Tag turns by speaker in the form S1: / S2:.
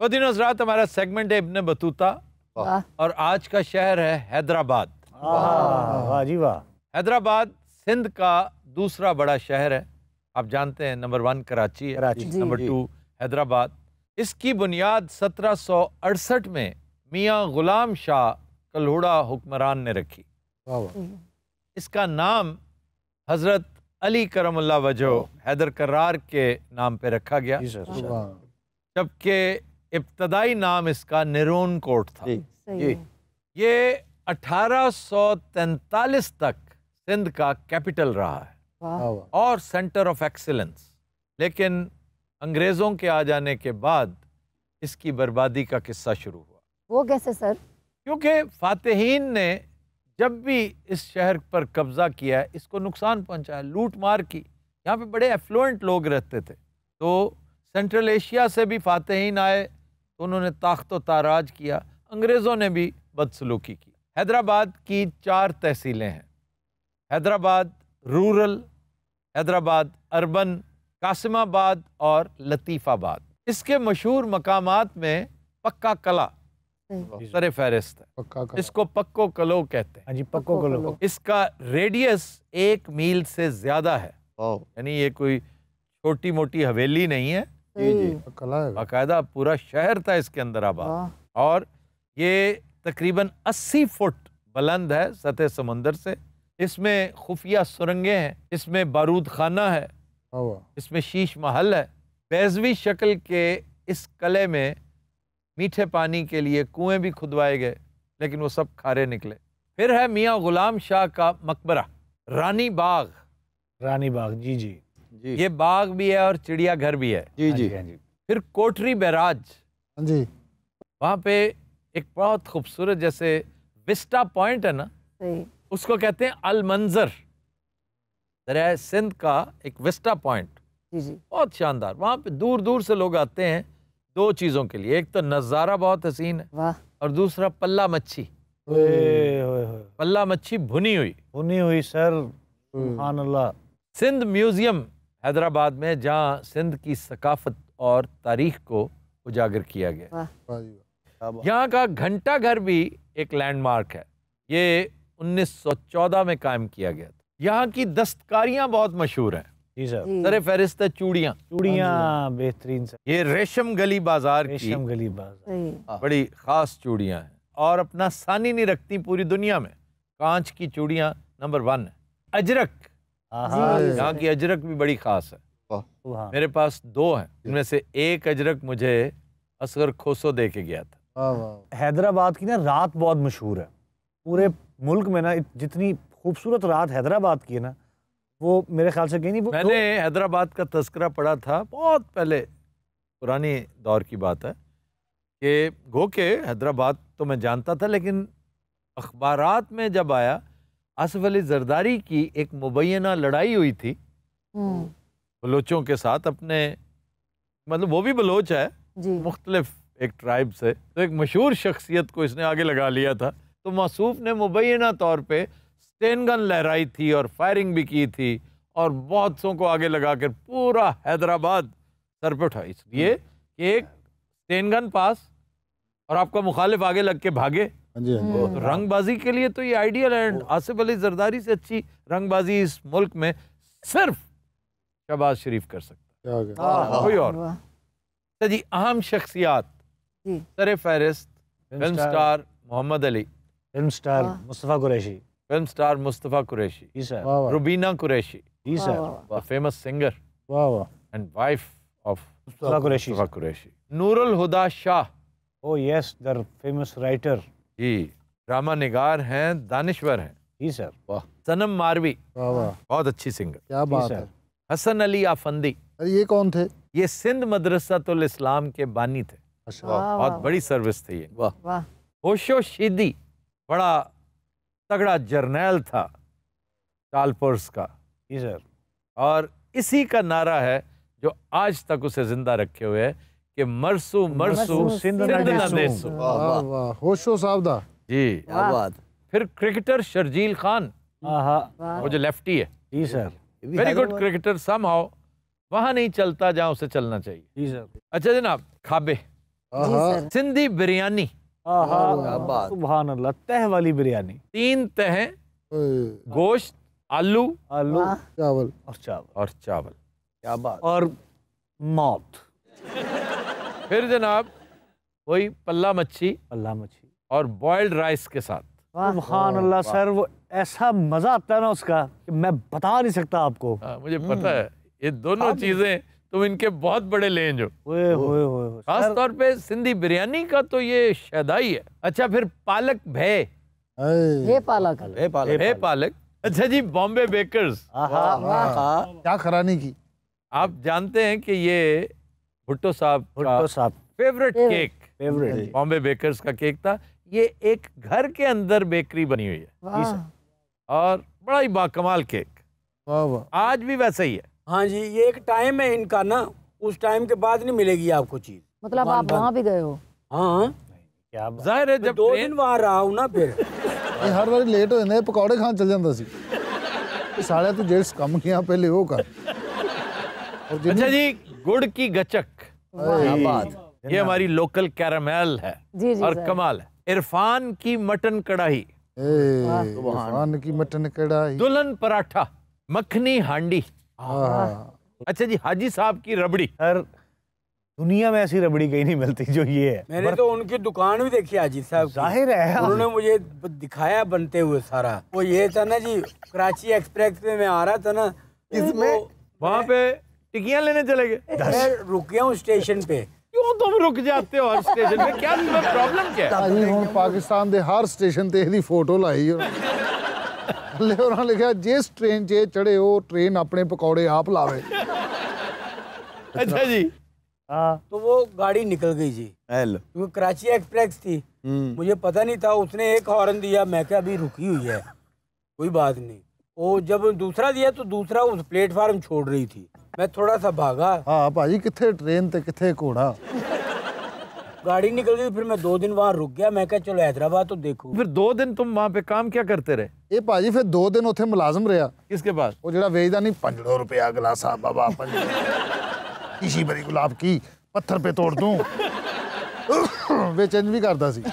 S1: तो दिन हजरात हमारा सेगमेंट है इब्न बतूता। और आज का शहर है हैदराबाद।
S2: वाह जी वाह।
S1: हैदराबाद सिंध का दूसरा बड़ा शहर है। आप जानते हैं नंबर वन कराची है
S2: कराची।
S1: Number two Hyderabad. इसकी बुनियाद 1768 में मियाँ गुलाम शाह कल्होड़ा हुक्मरान ने रखी।
S2: वाह वाह।
S1: इसका नाम हज़रत अली करमुल्ला वजह हैदर करार के नाम पे रखा गया। जबकि इब्तदाई नाम इसका निरोन कोट था।
S3: सही है।
S1: ये 1843 तक सिंध का कैपिटल रहा है। और सेंटर ऑफ़ एक्सीलेंस। लेकिन अंग्रेज़ों के आ जाने के बाद इसकी बर्बादी का किस्सा शुरू हुआ।
S3: वो कैसे सर?
S1: क्योंकि फातहीन ने जब भी इस शहर पर कब्ज़ा किया है इसको नुकसान पहुँचाया लूट मार की। यहाँ पे बड़े एफ्लुएंट लोग रहते थे। तो सेंट्रल एशिया से भी फातहीन आए तो उन्होंने ताख्त व ताराज किया अंग्रेज़ों ने भी बदसलूकी की। हैदराबाद की चार तहसीलें हैं। हैदराबाद रूरल हैदराबाद अर्बन कासिमाबाद और लतीफ़ाबाद। इसके मशहूर मकाम में पक्का कला
S3: सही
S1: सर फहरिस्त है।
S2: पक्का
S1: इसको पक्को कलो कहते हैं।
S2: हाँ जी पक्को कलो।
S3: कलो।
S1: इसका रेडियस एक मील से ज़्यादा है। यानी ये कोई छोटी मोटी हवेली नहीं है।
S3: सही
S2: कला है
S1: बाकायदा पूरा शहर था इसके अंदर आबाद और ये तकरीबन 80 फुट बुलंद है सतह समंदर से। इसमें खुफिया सुरंगें हैं इसमें बारूद खाना है
S2: वाह।
S1: इसमें शीश महल है। बैजवी शक्ल के इस कले में मीठे पानी के लिए कुएँ भी खुदवाए गए लेकिन वो सब खारे निकले। फिर है मियाँ गुलाम शाह का मकबरा रानी बाग।
S2: रानी बाग जी जी।
S1: ये बाग भी है और चिड़ियाघर भी है।
S2: जी जी। हाँ
S1: फिर कोठरी बैराज।
S2: हाँ जी।
S1: वहाँ पे एक बहुत खूबसूरत जैसे विस्टा पॉइंट है ना? उसको कहते हैं अल मंजर। दरिया सिंध का एक विस्टा पॉइंट।
S3: जी जी।
S1: बहुत शानदार। वहाँ पे दूर दूर से लोग आते हैं दो चीज़ों के लिए। एक तो नज़ारा बहुत हसीन है
S3: वाह।
S1: और दूसरा पल्ला मच्छी।
S2: ओए होए होए
S1: पल्ला मच्छी भुनी हुई।
S2: भुनी हुई सर अल्लाह।
S1: सिंध म्यूज़ियम हैदराबाद में जहाँ सिंध की सकाफत और तारीख को उजागर किया गया। यहाँ का घंटा घर भी एक लैंडमार्क है। ये 1914 में कायम किया गया था। यहाँ की दस्तकारियाँ बहुत मशहूर हैं।
S2: जी सर।
S1: सर फहरिस्त है चूड़ियाँ
S2: चूड़ियाँ बेहतरीन सर।
S1: ये रेशम गली बाज़ार की
S2: रेशम गली बाज़ार।
S1: बड़ी ख़ास चूड़ियाँ हैं। और अपना सानी नहीं रखती पूरी दुनिया में। कांच की चूड़ियाँ नंबर वन है। अजरक। यहाँ की अजरक भी बड़ी ख़ास है। मेरे पास दो हैं इनमें से एक अजरक मुझे असगर खोसो दे के गया था।
S2: हैदराबाद की ना रात बहुत मशहूर है। पूरे मुल्क में ना जितनी खूबसूरत रात हैदराबाद की है ना वो मेरे ख्याल से कहीं नहीं वो
S1: मैंने हैदराबाद का तस्करा पढ़ा था बहुत पहले पुरानी दौर की बात है कि गो के हैदराबाद तो मैं जानता था लेकिन अखबारात में जब आया आसिफ अली जरदारी की एक मुबैना लड़ाई हुई थी।
S3: हम्म।
S1: बलोचों के साथ अपने मतलब वो भी बलोच है मुख्तलिफ़ एक ट्राइब से। तो एक मशहूर शख्सियत को इसने आगे लगा लिया था। तो मासूफ ने मुबैना तौर पर स्टेन गन लहराई थी और फायरिंग भी की थी और बहुत सौ को आगे लगा कर पूरा हैदराबाद सर पे उठा इसलिए कि एक स्टेन गन पास और आपका मुखालिफ आगे लग के भागे। तो रंगबाजी के लिए तो ये आइडियल है आसिफ अली जरदारी से अच्छी रंगबाजी इस मुल्क में सिर्फ़ शहबाज शरीफ कर सकता है। कोई और? अच्छा जी अहम शख्सियात। सर फहरिस्त film star.
S2: Mohammad Ali.
S3: Film
S2: star Mustafa
S1: Qureshi. Film star Mustafa
S2: Qureshi. Rubina
S1: Qureshi. Famous
S2: singer
S3: वाह वाह
S1: and wife
S2: of Qureshi.
S1: Mustafa Qureshi. Noorul Huda Shah.
S2: Oh yes the famous writer
S1: ji drama निगार हैं दानिश्वर हैं।
S2: जी sir वाह।
S1: सनम मारवी।
S4: वाह वाह।
S1: बहुत अच्छी सिंगर
S4: क्या बात है।
S1: हसन अली आफंदी।
S4: अरे ये कौन थे?
S1: ये सिंध मदरसातुल इस्लाम के बानी थे।
S4: अच्छा।
S3: वाह,
S1: बहुत बड़ी सर्विस थी ये।
S3: वाह। वाह।
S1: होशो शीदी बड़ा तगड़ा जर्नैल था टालपुर्स का।
S2: जी सर
S1: और इसी का नारा है जो आज तक उसे ज़िंदा रखे हुए है। कि मरसू मरसू सिंध
S4: होशो सावदा।
S1: जी। फिर क्रिकेटर शर्जील खान। वो जो लेफ्टी है।
S2: जी
S1: sir. Very good cricketer somehow वहाँ नहीं चलता जहाँ उसे चलना चाहिए।
S2: जी सर।
S1: अच्छा जनाब खाबे। सिंधी बिरयानी।
S2: अल्लाह तह वाली बिरयानी।
S1: तीन तह गोश्त आलू।
S2: आलू।
S4: चावल।
S2: और चावल।
S1: और चावल।
S5: क्या बात।
S2: और मौत।
S1: फिर जनाब वही पल्ला मच्छी
S2: अल्लाह मच्छी।
S1: और बॉइल्ड राइस के साथ।
S3: वाह।
S2: सुभान अल्लाह सर वो ऐसा मज़ा आता है ना उसका कि मैं बता नहीं सकता आपको।
S1: हाँ, मुझे पता है ये दोनों चीज़ें तुम इनके बहुत बड़े लेंज हो। खास तौर पे सिंधी बिरयानी का तो ये शैदाई है। अच्छा फिर पालक
S4: ऐ,
S3: हे पालक।
S5: ए पाले
S1: है पालक। अच्छा जी बॉम्बे बेकर्स।
S5: हाँ
S4: क्या खरानी की।
S1: आप जानते हैं कि ये भुट्टो साहब
S2: भुट्टो साहब।
S3: Favourite
S1: cake
S2: favourite
S1: Bombay bakers का केक था। ये एक घर के अंदर बेकरी बनी हुई है। और बड़ा ही बाकमाल केक
S4: वाह वाह।
S1: आज भी वैसा ही है।
S6: हाँ जी ये एक टाइम है इनका ना। उस टाइम के बाद नहीं मिलेगी आपको चीज़।
S3: मतलब आप वहाँ भी गए हो?
S6: हाँ।
S2: क्या
S1: ज़ाहिर है जब
S6: दो दिन वहाँ रहा हूँ ना फिर।
S4: हर बार लेट हो जाए पकौड़े खान चल जाता सी साढ़े तू जेट्स कम किया पहले वो कर।
S1: अच्छा जी गुड़ की गचक। ये हमारी लोकल कैरामेल है।
S3: जी जी
S1: और कमाल है इरफान की मटन कढ़ाई।
S4: ए, भगवान की मटन कढ़ाई।
S1: दुल्हन पराठा मखनी हांडी। अच्छा जी हाजी साहब की रबड़ी।
S2: हर दुनिया में ऐसी रबड़ी कहीं नहीं मिलती जो ये है।
S6: मैंने तो उनकी दुकान भी देखी हाजी साहब
S2: ज़ाहिर है।
S6: उन्होंने मुझे दिखाया बनते हुए सारा। वो ये था ना जी कराची एक्सप्रेस में मैं आ रहा था ना इसमें
S1: वहाँ पे टिकियां लेने चले गए
S6: मैं रुक गया हूँ स्टेशन पे
S1: क्यों तुम रुक जाते हो हर स्टेशन पे क्या तुम्हें प्रॉब्लम क्या है
S4: ਭਾਜੀ ਹੁਣ ਪਾਕਿਸਤਾਨ ਦੇ ਹਰ ਸਟੇਸ਼ਨ ਤੇ ਇਹਦੀ ਫੋਟੋ ਲਾਈ ਉਹਨਾਂ ਥੱਲੇ ਉਹਨਾਂ ਲਿਖਿਆ ਜਿਸ ਟ੍ਰੇਨ 'ਚ ਇਹ ਚੜੇ ਉਹ ਟ੍ਰੇਨ ਆਪਣੇ ਪਕੌੜੇ ਆਪ ਲਾਵੇ
S1: अच्छा जी
S2: हाँ
S6: तो वो गाड़ी निकल गई जी
S5: हेलो
S6: क्योंकि कराची एक्सप्रेस थी मुझे पता नहीं था उसने एक हॉर्न दिया मैं क्या अभी रुकी हुई है कोई बात नहीं वो जब दूसरा दिया तो दूसरा उस प्लेटफार्म छोड़ रही थी मैं थोड़ा सा भागा
S4: ਹਾਂ ਭਾਜੀ ਕਿੱਥੇ ਟ੍ਰੇਨ ਤੇ ਕਿੱਥੇ ਘੋੜਾ
S6: गाड़ी निकल गई फिर मैं दो दिन वहां रुक गया मैं क्या चलो हैदराबाद तो देखूं
S1: फिर दो दिन तुम वहां पे काम क्या करते रहे
S4: ਇਹ ਭਾਜੀ ਫਿਰ 2 ਦਿਨ ਉੱਥੇ ਮੁਲਾਜ਼ਮ ਰਿਹਾ
S1: किसके पास
S4: ਉਹ ਜਿਹੜਾ ਵੇਚਦਾ ਨਹੀਂ 500 ਰੁਪਿਆ ਗਲਾਸਾ ਬਾਬਾ ਪੰਜ ਕਿਸ਼ੀ ਬਰੀ ਗੁਲਾਬ ਕੀ ਪੱਥਰ पे ਤੋੜ ਦੂੰ ਵੇਚਣ ਵੀ ਕਰਦਾ ਸੀ